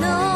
no